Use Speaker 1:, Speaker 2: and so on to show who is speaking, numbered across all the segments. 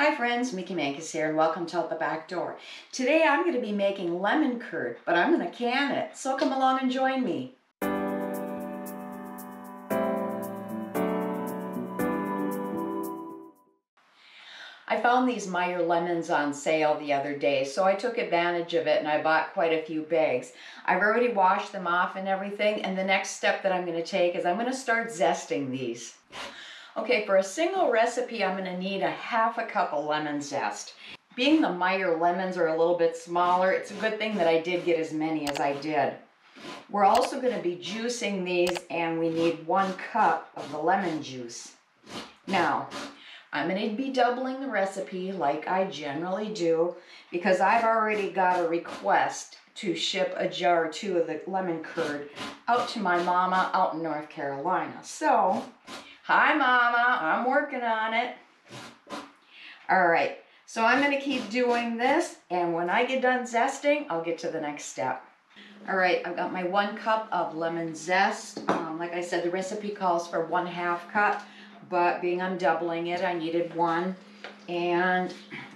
Speaker 1: Hi friends, Mickey Mankis here and welcome to Out the Back Door. Today I'm going to be making lemon curd, but I'm going to can it, so come along and join me. I found these Meyer lemons on sale the other day, so I took advantage of it and I bought quite a few bags. I've already washed them off and everything, and the next step that I'm going to take is I'm going to start zesting these. Okay, for a single recipe, I'm gonna need a half a cup of lemon zest. Being the Meyer lemons are a little bit smaller, it's a good thing that I did get as many as I did. We're also gonna be juicing these and we need one cup of the lemon juice. Now, I'm going to be doubling the recipe like I generally do because I've already got a request to ship a jar or two of the lemon curd out to my mama out in North Carolina. So Hi, Mama. I'm working on it. All right. So I'm going to keep doing this, and when I get done zesting, I'll get to the next step. All right, I've got my one cup of lemon zest. Um, like I said, the recipe calls for one half cup, but being I'm doubling it, I needed one. And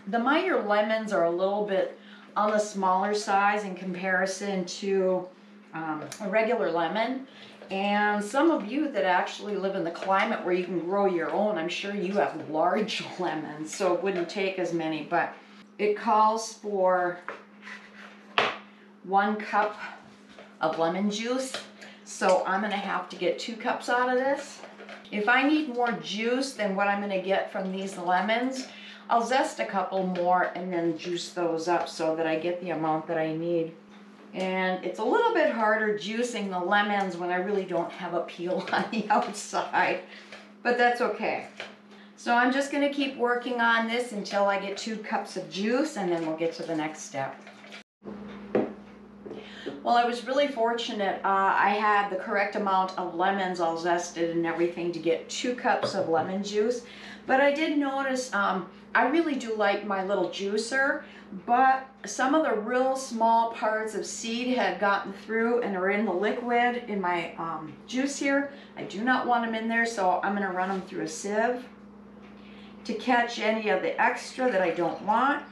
Speaker 1: the Meyer lemons are a little bit on the smaller size in comparison to um, a regular lemon. And some of you that actually live in the climate where you can grow your own, I'm sure you have large lemons, so it wouldn't take as many, but it calls for one cup of lemon juice. So I'm gonna have to get two cups out of this. If I need more juice than what I'm gonna get from these lemons, I'll zest a couple more and then juice those up so that I get the amount that I need. And it's a little bit harder juicing the lemons when I really don't have a peel on the outside, but that's okay. So I'm just gonna keep working on this until I get two cups of juice and then we'll get to the next step. Well, I was really fortunate. Uh, I had the correct amount of lemons all zested and everything to get two cups of lemon juice. But I did notice, um, I really do like my little juicer, but some of the real small parts of seed have gotten through and are in the liquid in my um, juice here. I do not want them in there, so I'm gonna run them through a sieve to catch any of the extra that I don't want.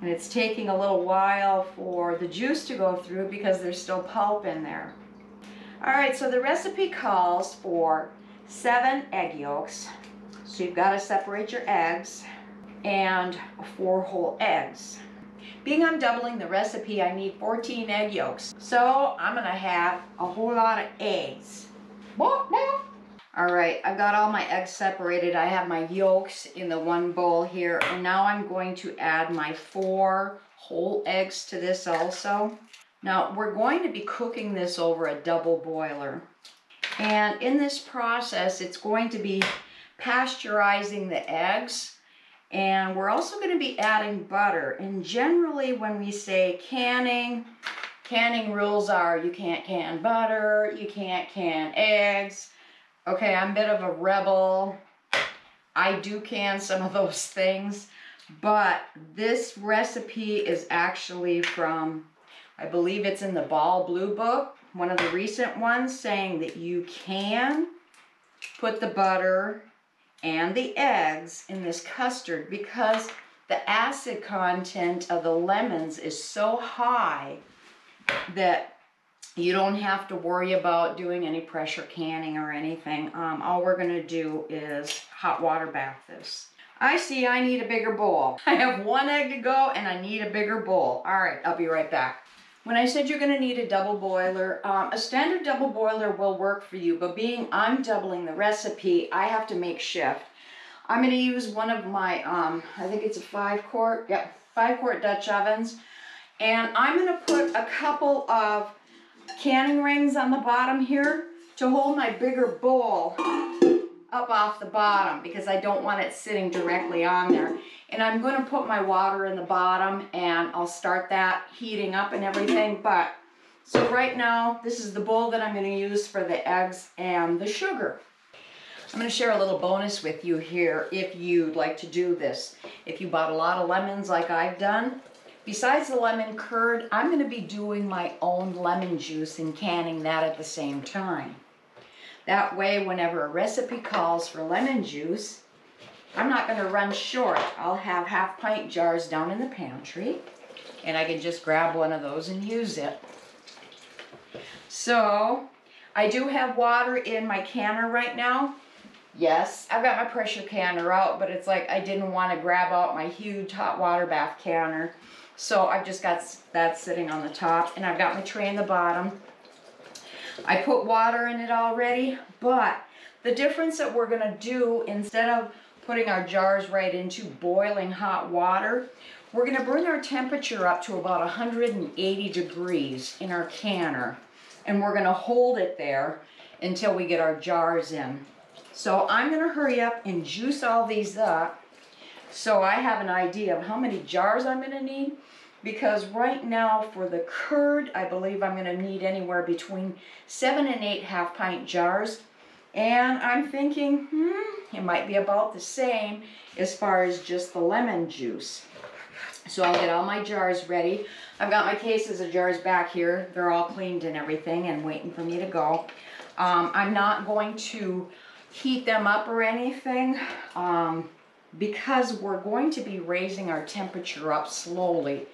Speaker 1: And it's taking a little while for the juice to go through because there's still pulp in there. All right, so the recipe calls for seven egg yolks. So you've got to separate your eggs and four whole eggs. Being I'm doubling the recipe, I need 14 egg yolks. So I'm gonna have a whole lot of eggs. All right, I've got all my eggs separated. I have my yolks in the one bowl here. And now I'm going to add my four whole eggs to this also. Now, we're going to be cooking this over a double boiler. And in this process, it's going to be pasteurizing the eggs. And we're also going to be adding butter. And generally, when we say canning, canning rules are you can't can butter, you can't can eggs, Okay, I'm a bit of a rebel. I do can some of those things, but this recipe is actually from, I believe it's in the Ball Blue Book, one of the recent ones, saying that you can put the butter and the eggs in this custard because the acid content of the lemons is so high that you don't have to worry about doing any pressure canning or anything. Um, all we're to do is hot water bath this. I see I need a bigger bowl. I have one egg to go and I need a bigger bowl. All right, I'll be right back. When I said you're going to need a double boiler, um, a standard double boiler will work for you, but being I'm doubling the recipe, I have to make shift. I'm going to use one of my, um, I think it's a five quart, yep, five quart Dutch ovens. And I'm going to put a couple of canning rings on the bottom here to hold my bigger bowl up off the bottom because I don't want it sitting directly on there. And I'm going to put my water in the bottom and I'll start that heating up and everything. But so right now, this is the bowl that I'm going to use for the eggs and the sugar. I'm going to share a little bonus with you here if you'd like to do this. If you bought a lot of lemons like I've done, Besides the lemon curd, I'm going to be doing my own lemon juice and canning that at the same time. That way, whenever a recipe calls for lemon juice, I'm not gonna run short. I'll have half pint jars down in the pantry and I can just grab one of those and use it. So, I do have water in my canner right now. Yes, I've got my pressure canner out, but it's like I didn't want to grab out my huge hot water bath canner. So I've just got that sitting on the top and I've got my tray in the bottom. I put water in it already, but the difference that we're gonna do, instead of putting our jars right into boiling hot water, we're gonna bring our temperature up to about 180 degrees in our canner. And we're gonna hold it there until we get our jars in. So I'm gonna hurry up and juice all these up so I have an idea of how many jars I'm gonna need because right now for the curd, I believe I'm gonna need anywhere between seven and eight half pint jars. And I'm thinking, hmm, it might be about the same as far as just the lemon juice. So I'll get all my jars ready. I've got my cases of jars back here. They're all cleaned and everything and waiting for me to go. Um, I'm not going to heat them up or anything um, because we're going to be raising our temperature up slowly.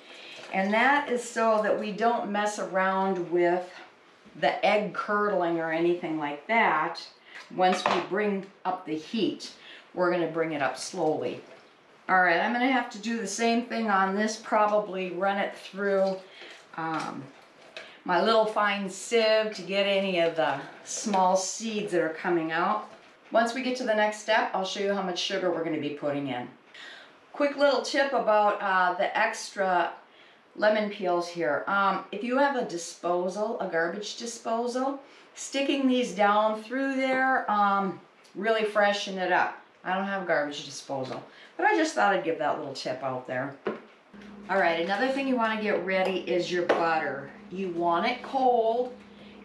Speaker 1: And that is so that we don't mess around with the egg curdling or anything like that. Once we bring up the heat, we're gonna bring it up slowly. All right, I'm gonna have to do the same thing on this, probably run it through um, my little fine sieve to get any of the small seeds that are coming out. Once we get to the next step, I'll show you how much sugar we're gonna be putting in. Quick little tip about uh, the extra lemon peels here. Um, if you have a disposal, a garbage disposal, sticking these down through there um, really freshen it up. I don't have garbage disposal, but I just thought I'd give that little tip out there. All right, another thing you want to get ready is your butter. You want it cold,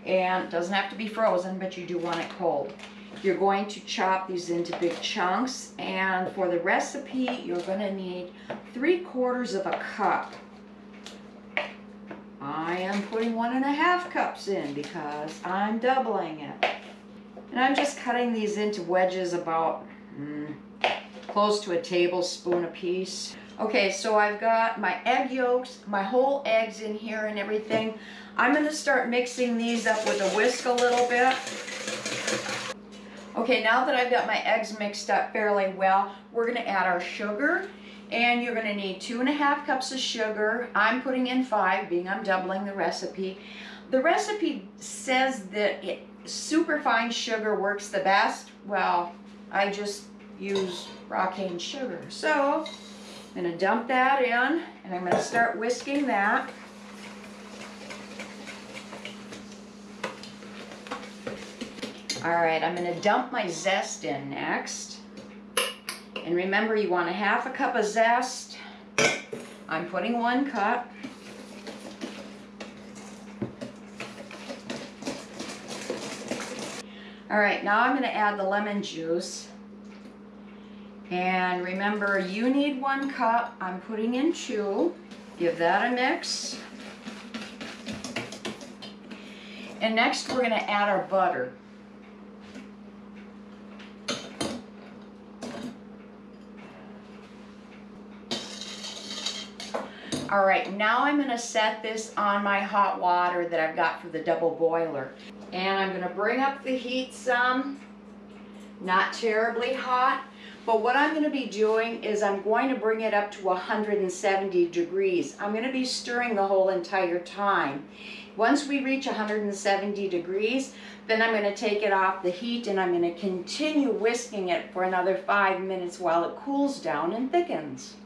Speaker 1: and it doesn't have to be frozen, but you do want it cold. You're going to chop these into big chunks, and for the recipe, you're going to need three quarters of a cup I am putting one and a half cups in because I'm doubling it. And I'm just cutting these into wedges about mm, close to a tablespoon a piece. Okay, so I've got my egg yolks, my whole eggs in here and everything. I'm going to start mixing these up with a whisk a little bit. Okay, now that I've got my eggs mixed up fairly well, we're to add our sugar and you're gonna need two and a half cups of sugar. I'm putting in five, being I'm doubling the recipe. The recipe says that it, super fine sugar works the best. Well, I just use raw cane sugar. So, I'm gonna dump that in, and I'm gonna start whisking that. All right, I'm gonna dump my zest in next. And remember, you want a half a cup of zest. I'm putting one cup. All right, now I'm going to add the lemon juice. And remember, you need one cup. I'm putting in two. Give that a mix. And next we're going to add our butter. All right, now I'm gonna set this on my hot water that I've got for the double boiler. And I'm gonna bring up the heat some, not terribly hot, but what I'm gonna be doing is I'm going to bring it up to 170 degrees. I'm gonna be stirring the whole entire time. Once we reach 170 degrees, then I'm gonna take it off the heat and I'm gonna continue whisking it for another five minutes while it cools down and thickens.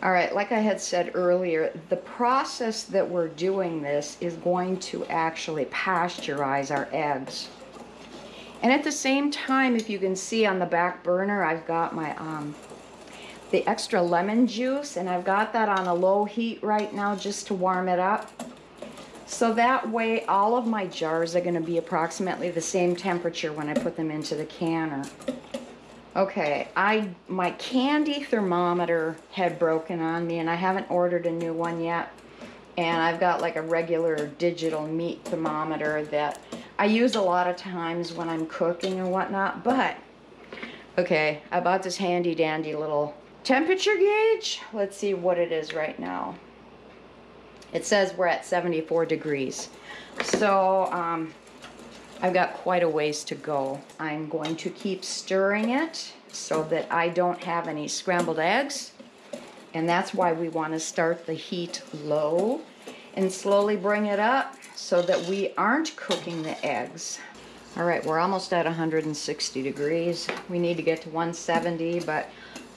Speaker 1: All right, like I had said earlier, the process that we're doing this is going to actually pasteurize our eggs. And at the same time, if you can see on the back burner, I've got my um, the extra lemon juice, and I've got that on a low heat right now just to warm it up. So that way, all of my jars are gonna be approximately the same temperature when I put them into the canner. Okay, I my candy thermometer had broken on me and I haven't ordered a new one yet. And I've got like a regular digital meat thermometer that I use a lot of times when I'm cooking or whatnot. But Okay, I bought this handy dandy little temperature gauge. Let's see what it is right now. It says we're at 74 degrees. So, um, I've got quite a ways to go. I'm going to keep stirring it so that I don't have any scrambled eggs. And that's why we want to start the heat low and slowly bring it up so that we aren't cooking the eggs. All right, we're almost at 160 degrees. We need to get to 170, but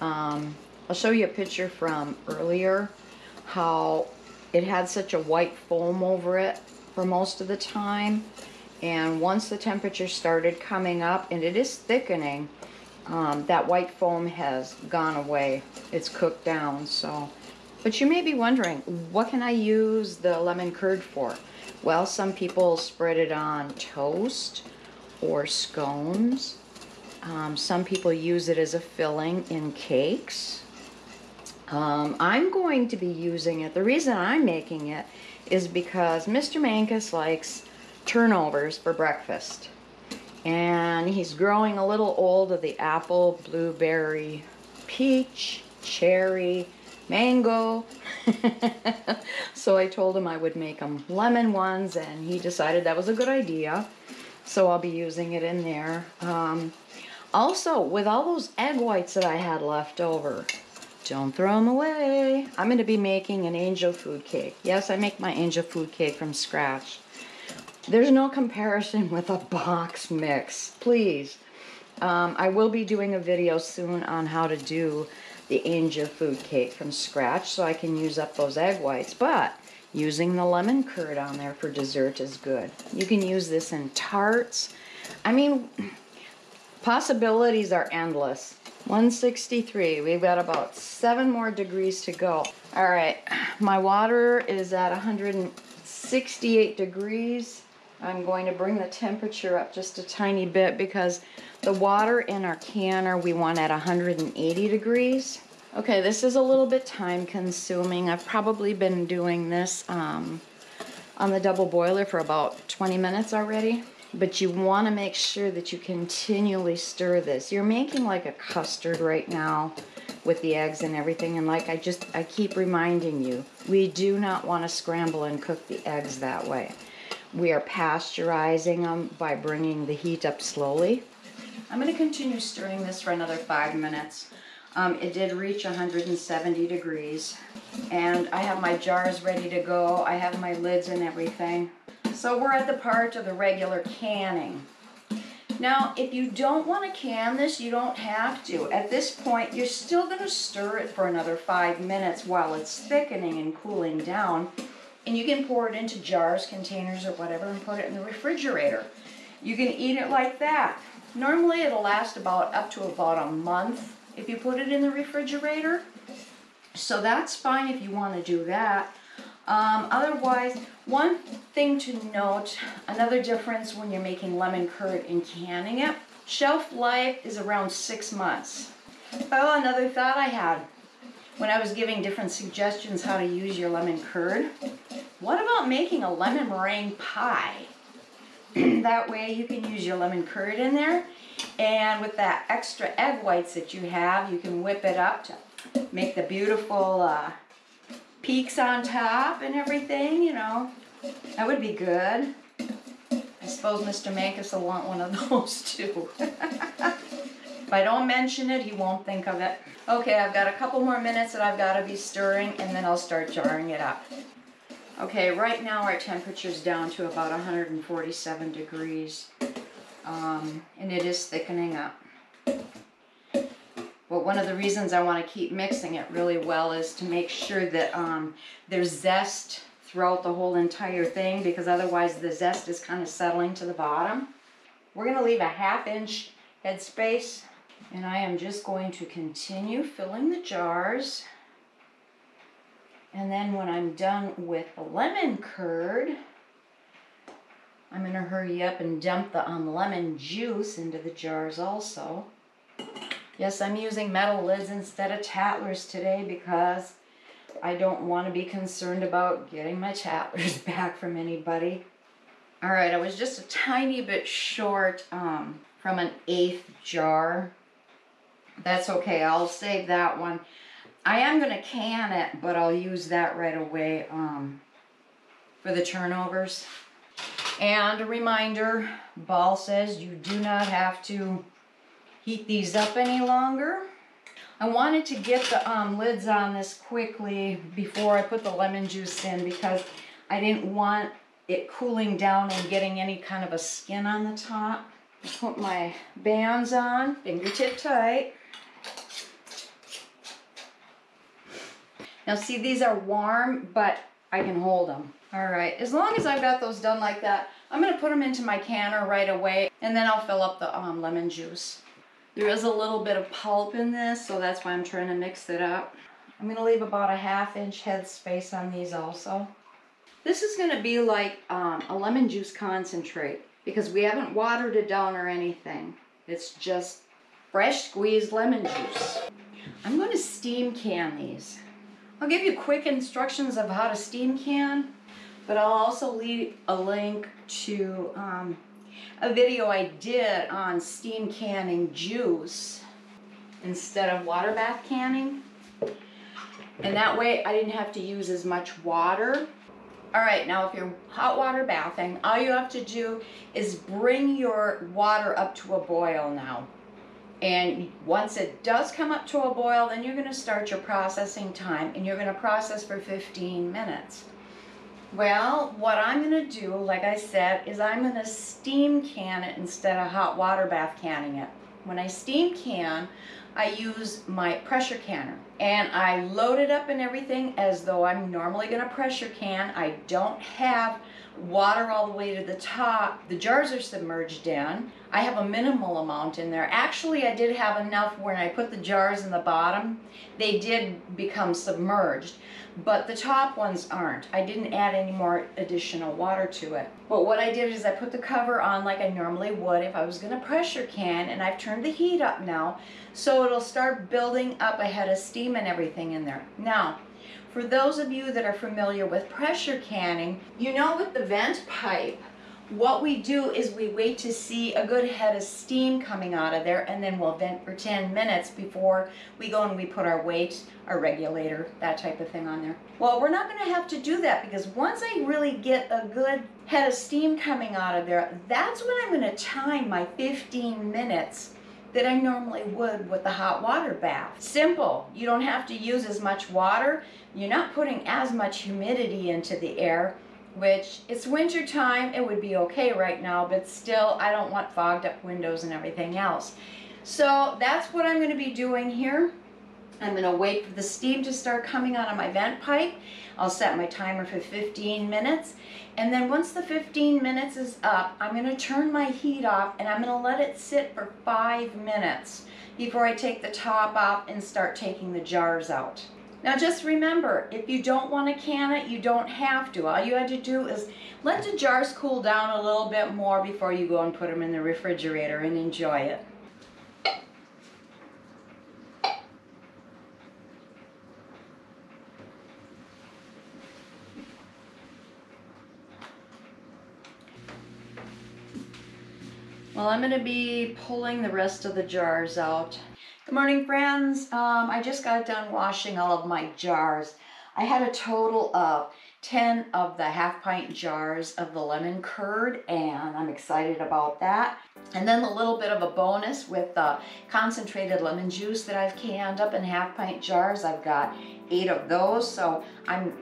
Speaker 1: um, I'll show you a picture from earlier how it had such a white foam over it for most of the time. And once the temperature started coming up, and it is thickening, um, that white foam has gone away. It's cooked down, so. But you may be wondering, what can I use the lemon curd for? Well, some people spread it on toast or scones. Um, some people use it as a filling in cakes. Um, I'm going to be using it. The reason I'm making it is because Mr. Mankus likes turnovers for breakfast. And he's growing a little old of the apple, blueberry, peach, cherry, mango. so I told him I would make them lemon ones, and he decided that was a good idea. So I'll be using it in there. Um, also, with all those egg whites that I had left over, don't throw them away. I'm going to be making an angel food cake. Yes, I make my angel food cake from scratch. There's no comparison with a box mix, please. Um, I will be doing a video soon on how to do the angel food cake from scratch so I can use up those egg whites. But using the lemon curd on there for dessert is good. You can use this in tarts. I mean, possibilities are endless. 163. We've got about seven more degrees to go. All right, my water is at 168 degrees. I'm going to bring the temperature up just a tiny bit because the water in our canner we want at 180 degrees. Okay, this is a little bit time consuming. I've probably been doing this um, on the double boiler for about 20 minutes already. But you want to make sure that you continually stir this. You're making like a custard right now with the eggs and everything. And like I just, I keep reminding you, we do not want to scramble and cook the eggs that way. We are pasteurizing them by bringing the heat up slowly. I'm going to continue stirring this for another five minutes. Um, it did reach 170 degrees. And I have my jars ready to go. I have my lids and everything. So we're at the part of the regular canning. Now, if you don't want to can this, you don't have to. At this point, you're still going to stir it for another five minutes while it's thickening and cooling down. And you can pour it into jars, containers, or whatever and put it in the refrigerator. You can eat it like that. Normally it'll last about up to about a month if you put it in the refrigerator. So that's fine if you want to do that. Um, otherwise, one thing to note, another difference when you're making lemon curd and canning it, shelf life is around six months. Oh, another thought I had when I was giving different suggestions how to use your lemon curd. What about making a lemon meringue pie? that way you can use your lemon curd in there and with that extra egg whites that you have, you can whip it up to make the beautiful uh, peaks on top and everything, you know. That would be good. I suppose Mr. Mankus will want one of those too. if I don't mention it, he won't think of it. Okay, I've got a couple more minutes that I've got to be stirring and then I'll start jarring it up. Okay, right now our temperature's down to about 147 degrees. Um, and it is thickening up. But one of the reasons I want to keep mixing it really well is to make sure that um, there's zest throughout the whole entire thing because otherwise the zest is kind of settling to the bottom. We're going to leave a half inch headspace and I am just going to continue filling the jars. And then when I'm done with the lemon curd, I'm going to hurry up and dump the um, lemon juice into the jars also. Yes, I'm using metal lids instead of tattlers today because I don't want to be concerned about getting my tattlers back from anybody. All right, I was just a tiny bit short um, from an eighth jar That's okay, I'll save that one. I am gonna can it, but I'll use that right away um, for the turnovers. And a reminder, Ball says you do not have to heat these up any longer. I wanted to get the um, lids on this quickly before I put the lemon juice in because I didn't want it cooling down and getting any kind of a skin on the top. Put my bands on, fingertip tight. Now see, these are warm, but I can hold them. All right, as long as I've got those done like that, I'm gonna put them into my canner right away, and then I'll fill up the um, lemon juice. There is a little bit of pulp in this, so that's why I'm trying to mix it up. I'm gonna leave about a half inch head space on these also. This is gonna be like um, a lemon juice concentrate because we haven't watered it down or anything. It's just fresh squeezed lemon juice. I'm gonna steam can these. I'll give you quick instructions of how to steam can, but I'll also leave a link to um, a video I did on steam canning juice instead of water bath canning. And that way I didn't have to use as much water. All right, now if you're hot water bathing, all you have to do is bring your water up to a boil now. And once it does come up to a boil, then you're gonna start your processing time and you're gonna process for 15 minutes. Well, what I'm gonna do, like I said, is I'm gonna steam can it instead of hot water bath canning it. When I steam can, I use my pressure canner and I load it up and everything as though I'm normally gonna pressure can. I don't have water all the way to the top. The jars are submerged in. I have a minimal amount in there. Actually, I did have enough when I put the jars in the bottom. They did become submerged, but the top ones aren't. I didn't add any more additional water to it. But what I did is I put the cover on like I normally would if I was gonna pressure can, and I've turned the heat up now, so it'll start building up a head of steam and everything in there. Now, for those of you that are familiar with pressure canning, you know with the vent pipe, what we do is we wait to see a good head of steam coming out of there and then we'll vent for 10 minutes before we go and we put our weight, our regulator, that type of thing on there. Well, we're not gonna have to do that because once I really get a good head of steam coming out of there, that's when I'm gonna time my 15 minutes that I normally would with the hot water bath. Simple. You don't have to use as much water. You're not putting as much humidity into the air, which it's winter time. It would be okay right now, but still I don't want fogged up windows and everything else. So that's what I'm going to be doing here. I'm going to wait for the steam to start coming out of my vent pipe. I'll set my timer for 15 minutes and then once the 15 minutes is up, I'm gonna turn my heat off and I'm gonna let it sit for five minutes before I take the top off and start taking the jars out. Now just remember, if you don't want to can it, you don't have to. All you had to do is let the jars cool down a little bit more before you go and put them in the refrigerator and enjoy it. Well, I'm going to be pulling the rest of the jars out. Good morning, friends. Um, I just got done washing all of my jars. I had a total of 10 of the half pint jars of the lemon curd and I'm excited about that. And then a little bit of a bonus with the concentrated lemon juice that I've canned up in half pint jars. I've got eight of those so I'm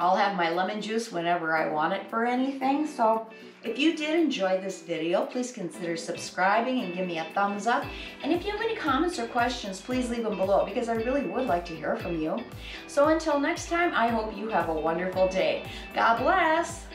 Speaker 1: I'll have my lemon juice whenever I want it for anything. So if you did enjoy this video, please consider subscribing and give me a thumbs up. And if you have any comments or questions, please leave them below because I really would like to hear from you. So until next time, I hope you have a wonderful day. God bless.